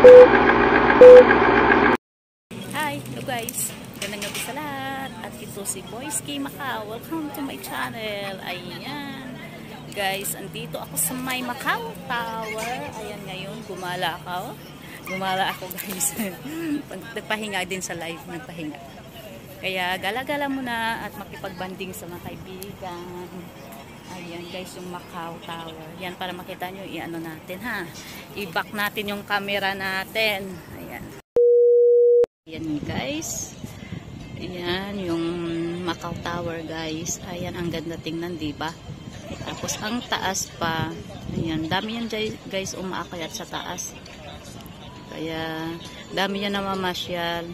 Hi! Hello guys! Gandang gabi sa lahat. At ito si Boyski Macau. Welcome to my channel. Ayan. Guys, andito ako sa may Macau Tower. Ayan ngayon, gumala ako. Gumala ako guys. Nagpahinga din sa live, nagpahinga. Kaya gala-gala muna at makipagbanding sa mga kaibigan. Ayan guys, yung Macau Tower. Yan para makita nyo, i-ano natin ha. I-back natin yung camera natin. Ayan. Ayan guys. Ayan yung Macau Tower guys. Ayan ang ganda tingnan, di ba? Tapos ang taas pa. Ayan, dami yan guys- umaakyat sa taas. Kaya dami yan namamasyal.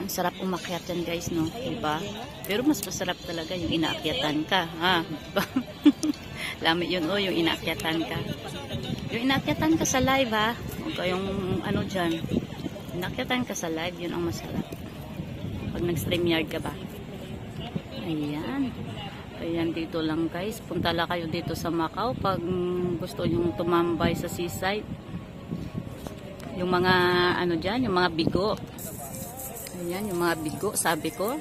Ang sarap umakyat yan guys, no? Diba? Pero mas masarap talaga yung inaakyatan ka. Ha? Diba? Lamit yun, oh, yung inaakyatan ka. Yung inaakyatan ka sa live, ha? Huwag kayong ano dyan. Inaakyatan ka sa live, yun ang masarap. Pag nag-stream yard ka ba? Ayan. Ayan, dito lang guys. Punta lang kayo dito sa Macau pag gusto nyo tumambay sa seaside. Yung mga, ano dyan, yung mga bigo. Ayan, yung mga bigo, sabi ko.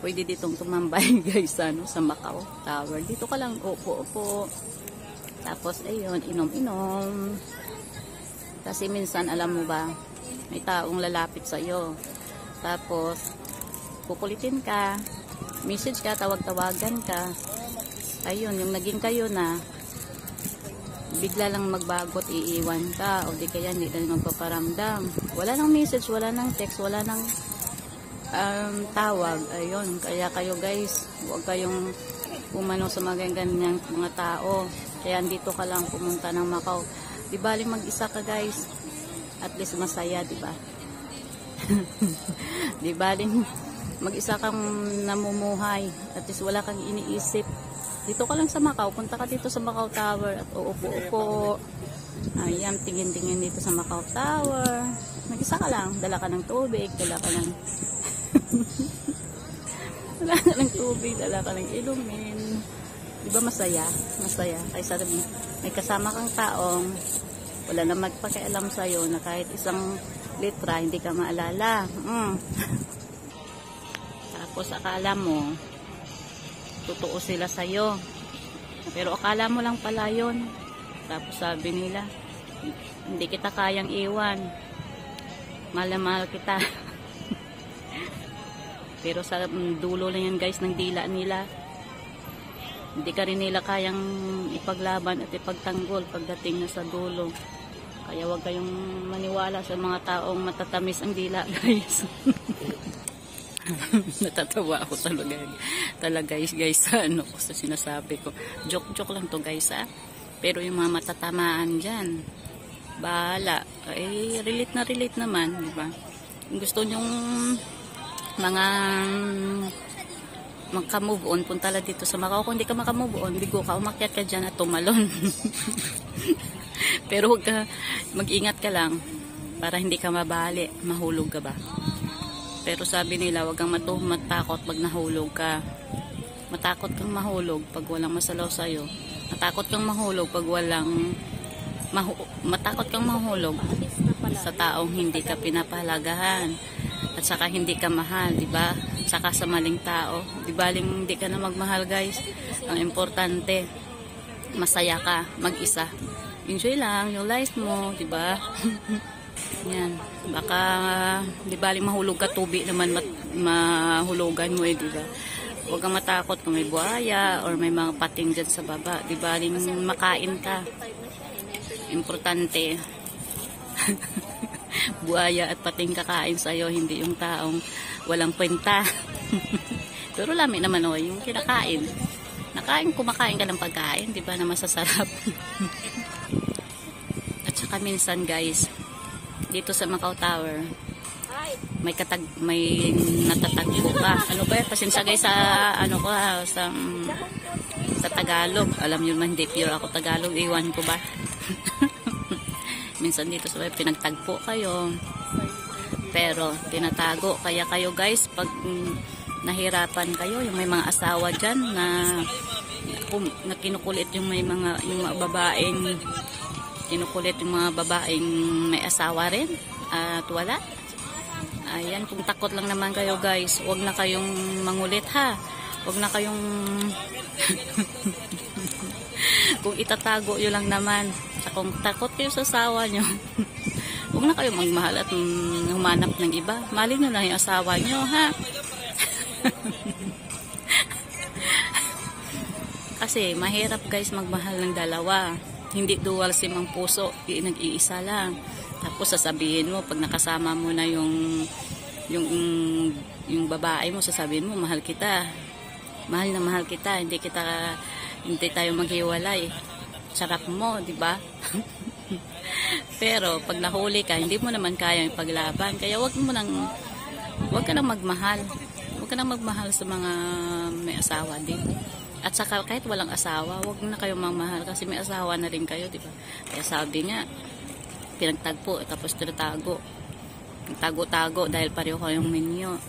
Pwede ditong tumambay guys ano, sa Macau Tower. Dito ka lang, upo, upo. Tapos, ayun, inom-inom. Kasi minsan, alam mo ba, may taong lalapit sa iyo. Tapos, kukulitin ka, message ka, tawag-tawagan ka. Ayun, yung naging kayo na, bigla lang magbagot, iiwan ka, o di kaya hindi na magpaparamdam. Wala nang message, wala nang text, wala nang um, tawag. Ayun, kaya kayo guys, huwag kayong umano sa mga ganyang mga tao. Kaya andito ka lang pumunta ng Macau. Di baling mag-isa ka guys. At least masaya, di ba? di baling mag-isa kang namumuhay. At least wala kang iniisip. Dito ka lang sa Macau. Punta ka dito sa Macau Tower at uupo-upo. Ayan, tingin-tingin dito sa Macau Tower. Mag-isa ka lang. Dala ka ng tubig. Dala ka ng dala ka ng tubig. Dala ka ng ilumin. Di ba masaya? Masaya. Kaysa may kasama kang taong wala na magpakialam sa'yo na kahit isang litra hindi ka maalala. Mm. Tapos akala mo totoo sila sa'yo. Pero akala mo lang pala yun. Tapos sabi nila, hindi kita kayang iwan. Mahal kita. Pero sa dulo lang yan guys ng dila nila. Hindi ka rin nila kayang ipaglaban at ipagtanggol pagdating na sa dulo. Kaya huwag kayong maniwala sa mga taong matatamis ang dila guys. Natatawa ako talaga. Talaga guys, guys, ano ko sa sinasabi ko. Joke-joke lang to guys ha. Pero yung mga matatamaan dyan, bahala. Eh, relate na relate naman, di ba? Gusto nyong mga magka-move on, punta lang dito sa Macau. Kung hindi ka maka-move on, bigo ka, umakyat ka dyan at tumalon. Pero huwag ka, mag-ingat ka lang para hindi ka mabali, mahulog ka ba? Pero sabi nila, huwag kang matu matakot pag nahulog ka. Matakot kang mahulog pag walang masalaw sa'yo. Matakot kang mahulog pag walang mahu matakot kang mahulog sa taong hindi ka pinapahalagahan at saka hindi ka mahal, di ba? Saka sa maling tao, di ba? Hindi ka na magmahal, guys. Ang importante, masaya ka, mag-isa. Enjoy lang yung life mo, di ba? Yan. Baka, di ba, mahulog ka tubi naman mat, mahulugan mo eh, di ba? Huwag kang matakot kung may buhaya or may mga pating dyan sa baba. Di ba, makain ka. Importante. buhaya at pating kakain sa'yo, hindi yung taong walang kwenta. Pero lami naman o, yung kinakain. Nakain, kumakain ka ng pagkain, di ba, na masasarap. at saka minsan guys, dito sa Macau Tower, may katag may natatagpo ka. Ano ba? Pasensya guys sa ano ko ha, sa sa Tagalog. Alam niyo man hindi pure ako Tagalog, iwan ko ba? Minsan dito sa pinagtagpo kayo. Pero tinatago kaya kayo guys pag mm, nahirapan kayo, yung may mga asawa diyan na na kinukulit yung may mga yung mga babaeng kinukulit yung mga babaeng may asawa rin at wala. Ayan, kung takot lang naman kayo guys, huwag na kayong mangulit ha. Huwag na kayong kung itatago yun lang naman. Kung takot kayo sa asawa nyo, huwag na kayo magmahal at humanap ng iba. Mali nyo lang yung asawa nyo, ha? Kasi mahirap guys magmahal ng dalawa. Hindi dual sim ang puso, nag-iisa lang. Tapos sasabihin mo pag nakasama mo na yung yung yung babae mo sasabihin mo mahal kita. Mahal na mahal kita, hindi kita hindi tayo maghiwalay. Sarap mo, di ba? Pero pag nahuli ka, hindi mo naman kaya ipaglaban. Kaya wag mo nang wag ka nang magmahal. Wag ka nang magmahal sa mga may asawa din. At saka kahit walang asawa, wag na kayo mamahal kasi may asawa na rin kayo, di ba? Kaya sabi nga, pinagtagpo tapos tinatago. Tago-tago dahil pareho kayong minyo.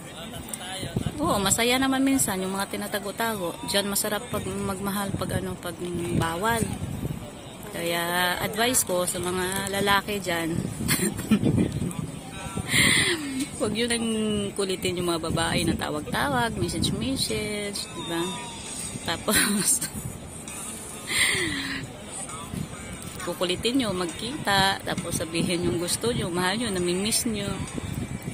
Oo, masaya naman minsan yung mga tinatago-tago. Diyan masarap pag magmahal pag ano, pag bawal. Kaya advice ko sa mga lalaki diyan. Huwag yun ang kulitin yung mga babae na tawag-tawag, message-message, di ba? Tapos, kukulitin nyo, magkita, tapos sabihin yung gusto nyo, mahal nyo, namimiss nyo.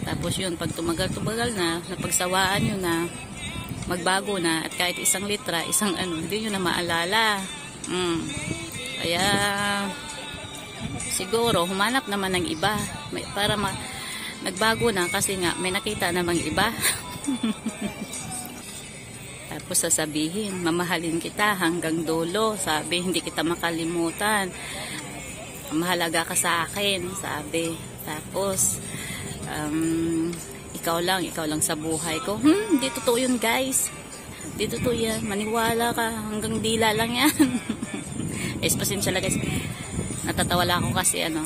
Tapos yun, pag tumagal-tumagal na, napagsawaan nyo na, magbago na, at kahit isang litra, isang ano, hindi nyo na maalala. Mm. Kaya, siguro, humanap naman ng iba, para ma, nagbago na, kasi nga, may nakita namang iba. Tapos sasabihin, mamahalin kita hanggang dulo. Sabi, hindi kita makalimutan. Mahalaga ka sa akin, sabi. Tapos, um, ikaw lang, ikaw lang sa buhay ko. Hmm, hindi totoo yun guys. Hindi totoo yan. Maniwala ka. Hanggang dila lang yan. es, pasensya lang guys. Natatawa lang ako kasi ano,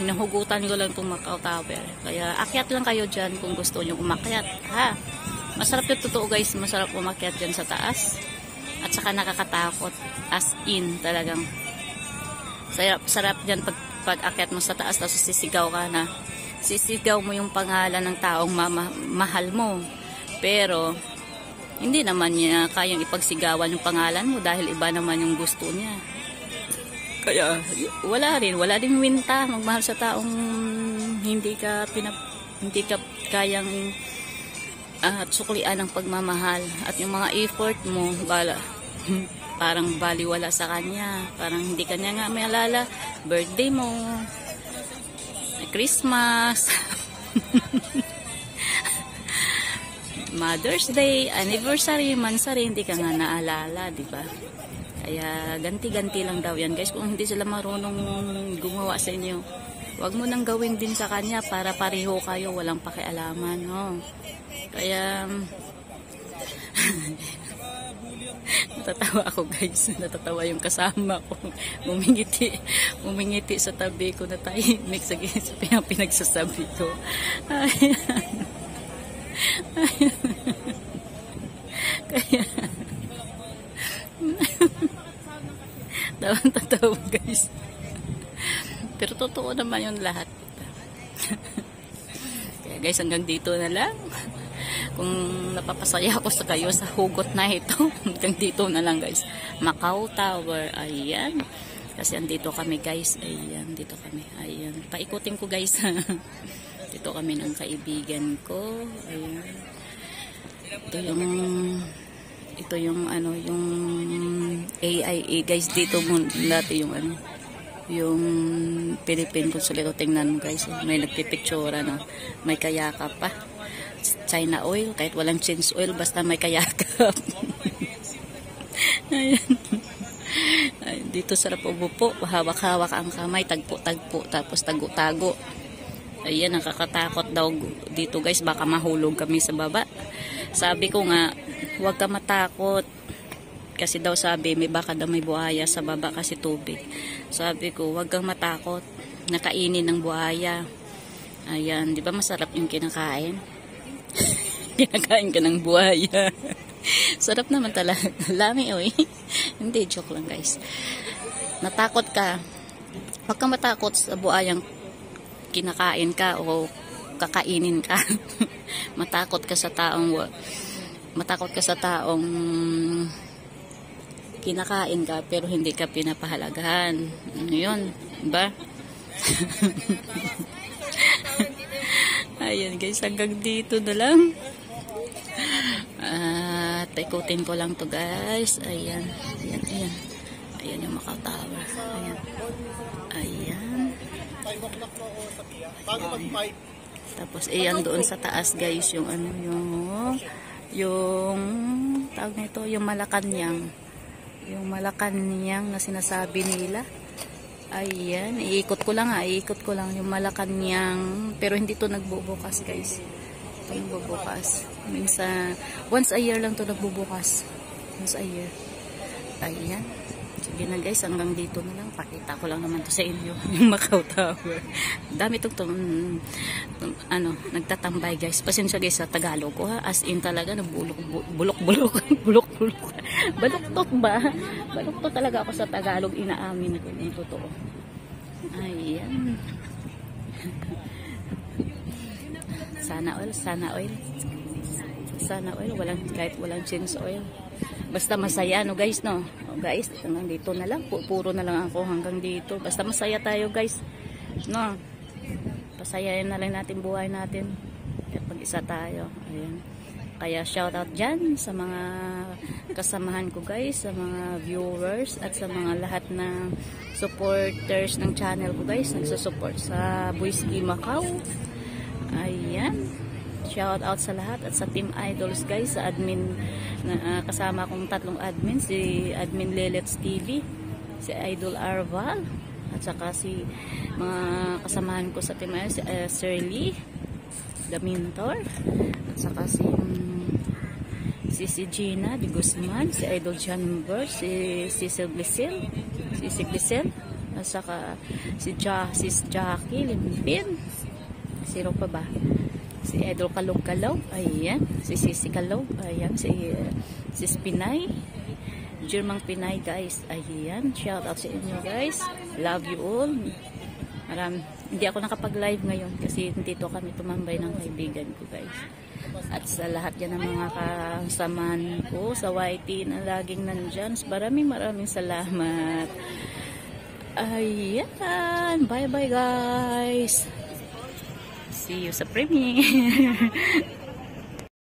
hinuhugutan ko lang itong Macau Tower. Kaya akyat lang kayo dyan kung gusto nyo umakyat. Ha? Masarap yung totoo guys. Masarap umakyat dyan sa taas. At saka nakakatakot. As in talagang. Sarap, sarap dyan pag, pag akyat mo sa taas tapos sisigaw ka na. Sisigaw mo yung pangalan ng taong mama, mahal mo. Pero hindi naman niya kayang ipagsigawan yung pangalan mo dahil iba naman yung gusto niya. Kaya wala rin, wala din winta magmahal sa taong hindi ka pinap hindi ka kayang at suklian ng pagmamahal at yung mga effort mo bala parang baliwala sa kanya. Parang hindi kanya nga may alala birthday mo. Christmas. Mother's Day anniversary mansari hindi ka nga naalala di ba? Kaya ganti-ganti lang daw yan. Guys kung hindi sila marunong gumawa sa inyo wag mo nang gawin din sa kanya para pareho kayo walang pakialaman no? Kaya, natatawa ako guys. Natatawa yung kasama ko. Mumingiti. Mumingiti sa tabi ko na tahimik sa, sa pinagsasabi ko. Ayan. Ayan. Kaya, tawa-tatawa guys. Pero totoo naman yung lahat. Kaya guys, hanggang dito na lang kung napapasaya ako sa kayo sa hugot na ito hanggang dito na lang guys. Macau Tower ayan. Kasi andito kami guys. Ayan dito kami. Ayan. Paikutin ko guys. Dito kami ng kaibigan ko. Ayan. Ito yung ito yung ano yung AIA guys. Dito mo dati yung ano yung Philippine Consulate. Tingnan mo guys. May nagpipicture ano. May kayaka pa China oil, kahit walang change oil, basta may kayakap. Ayan. Ay, dito sarap umupo, hawak-hawak ang kamay, tagpo-tagpo, tapos tago-tago. Ayan, nakakatakot daw dito guys, baka mahulog kami sa baba. Sabi ko nga, huwag ka matakot. Kasi daw sabi, may baka daw may buhaya sa baba kasi tubig. Sabi ko, huwag kang matakot. Nakainin ng buhaya. Ayan, di ba masarap yung kinakain? Kinakain ka ng buhaya. Sarap naman talaga. Lami, oy. Hindi, joke lang guys. Natakot ka. Huwag kang matakot sa buayang kinakain ka o kakainin ka. matakot ka sa taong matakot ka sa taong kinakain ka pero hindi ka pinapahalagahan. Ano yun? Diba? Ayan guys, hanggang dito na lang. At ikutin ko lang to guys. Ayan, ayan, ayan. Ayan yung Macau Tower. Ayan. Ayan. Tapos ayan doon sa taas guys yung ano yung yung tawag nito yung Malacanang. Yung Malacanang na sinasabi nila. Ayan, iikot ko lang ha, iikot ko lang yung Malacanang, pero hindi to nagbubukas guys. Ito nagbubukas. Minsan, once a year lang to nagbubukas. Once a year. Ayan. Sige na guys, hanggang dito na lang. Pakita ko lang naman to sa inyo, yung Macau Tower. Dami itong tum, tum, ano, nagtatambay guys. Pasensya guys sa Tagalog ko ha. As in talaga, nabulok, bulok, bulok, bulok, bulok. Baluktot ba? Baluktot talaga ako sa Tagalog. Inaamin ko yung totoo. Ayan. Sana oil, sana oil. Sana oil, walang, kahit walang change oil. Basta masaya, no guys, no? O, guys, hanggang dito na lang. Pu- Puro na lang ako hanggang dito. Basta masaya tayo, guys. No? Pasayahin na lang natin buhay natin. Kaya pag-isa tayo. Ayan. Kaya shout out dyan sa mga kasamahan ko guys, sa mga viewers at sa mga lahat ng supporters ng channel ko guys, nagsusupport sa Buiski Macau. Ayan. Shout out sa lahat at sa Team Idols guys, sa admin na ah, kasama kong tatlong admin, si Admin Lelets TV, si Idol Arval, at saka si mga kasamahan ko sa Team si uh, Sir Lee, The Mentor, at saka si um, si, si Gina Di Guzman, si Idol John Burr, si Cecil Glisel, si si Glisel, at saka si, ja, si Jackie Limpin, sino pa ba? Si Idol Kalog Kalaw, ayan, si Sisi Kalaw, ayan, si, uh, si Spinay, Germang Pinay guys, ayan, shout out sa inyo guys, love you all, Maram, hindi ako nakapag-live ngayon kasi dito kami tumambay ng kaibigan ko guys. At sa lahat yan ng mga kasamaan ko sa YT na laging nandyan. Maraming maraming salamat. Ayan. Bye bye guys. See you sa premiere.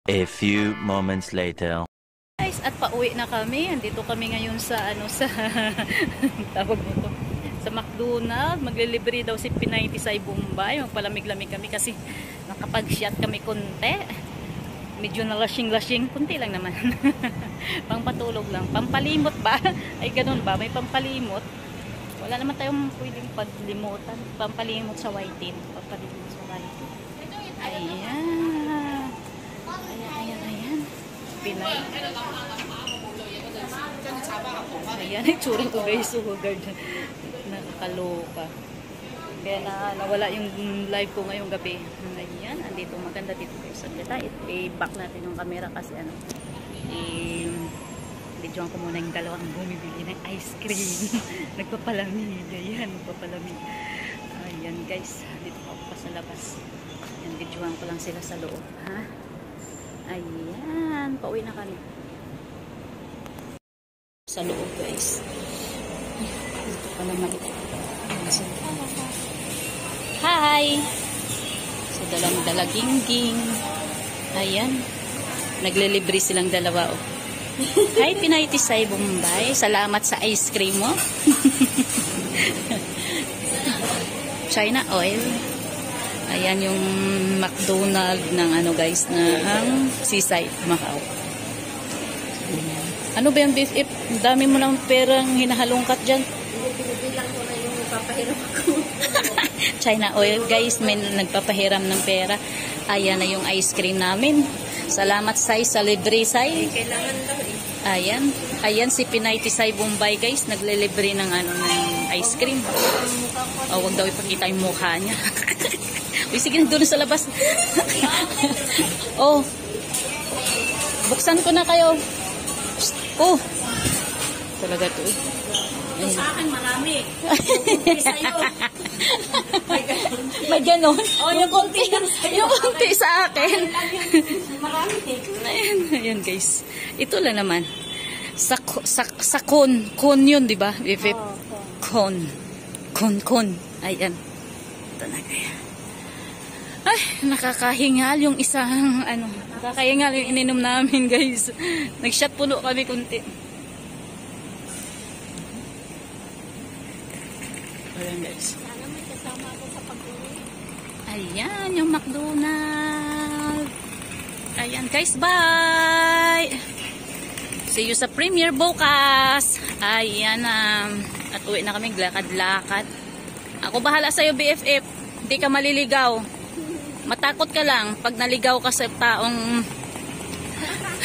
A few moments later. guys, at pauwi na kami. Andito kami ngayon sa ano sa tawag nito sa McDonald. Maglilibre daw si Pinay sa Bombay. Magpalamig-lamig kami kasi nakapag-shot kami konti. Medyo na lasing-lasing. Kunti lang naman. Pangpatulog lang. Pampalimot ba? Ay ganun ba? May pampalimot. Wala naman tayong pwedeng paglimutan. Pampalimot sa white Pampalimot sa white Ayan. Ayan, ayan, ayan. Pinay. Ayan, itsura ko guys. Sugard. Nakakaloka. Kaya na, nawala yung live ko ngayong gabi. Ayan, andito maganda dito guys. Saglit ah, i- i-back natin yung camera kasi ano. I- Videoan ko muna yung dalawang bumibili ng ice cream. Nagpapalamig. Ayan, nagpapalamig. Ayan guys, dito ako pa sa labas. Videoan ko lang sila sa loob. Ha? Ayan, pauwi na kami sa loob guys. Ito pa naman. Hi! So, dalang dalagingging. Ayan. Naglilibre silang dalawa. Oh. Hi, Pinay Tisay Bombay. Salamat sa ice cream mo. China oil. Ayan yung McDonald ng ano guys na ang Seaside Macau. Ano ba yung beef if? Dami mo ng perang hinahalungkat dyan. Bilang ko na yung papahiram ako. China oil guys, may nagpapahiram ng pera. Ayan na yung ice cream namin. Salamat Sai sa libre Sai. Kailangan daw eh. Ayan. Ayan si Pinay Tisay Bombay guys, naglilibre ng ano ng ice cream. Oh, wag daw ipakita yung mukha niya. Sige doon sa labas. oh. Buksan ko na kayo. Psst. Oh. Talaga to eh. Ito sa akin, marami. Sa'yo. May ganon. Oh, yung konti lang sa'yo. Yung konti sa akin. Marami. Ayan, ayan guys. Ito lang naman. Sa, sa, sa con. Con yun, di ba? Vivip. Oo, oo. Con. Con, con. Ayan. Ito na kaya. Ay, nakakahingal yung isang, ano, nakakahingal yung ininom namin, guys. Nag-shot puno kami kunti. Ayan, guys. Sana may kasama ako sa pag-uwi. Ayan, yung McDonald's. Ayan, guys, bye! See you sa premiere bukas. Ayan, um, at uwi na kami, lakad-lakad. Ako bahala sa'yo, BFF. Hindi ka maliligaw. Matakot ka lang pag naligaw ka sa taong...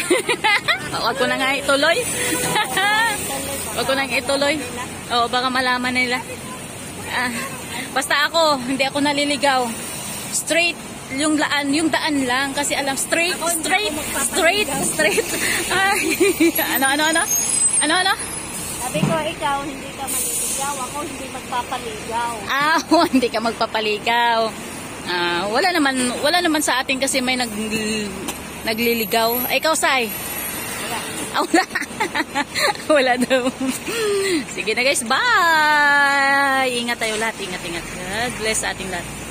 Huwag ko na nga ituloy. Huwag ko na nga ituloy. Oo, baka malaman nila. Ah, basta ako, hindi ako naliligaw. Straight yung laan, yung daan lang kasi alam straight, straight, straight, straight. Ay, ano ano ano? Ano ano? Sabi ko, ikaw, hindi ka maliligaw. Ako, hindi magpapaligaw. Ah, hindi ka magpapaligaw. Ah, wala naman wala naman sa atin kasi may nag nagliligaw. Ay, ikaw, Sai? Wala. Ah, wala. wala daw. Sige na guys, bye! Ingat tayo lahat, ingat, ingat. God bless ating lahat.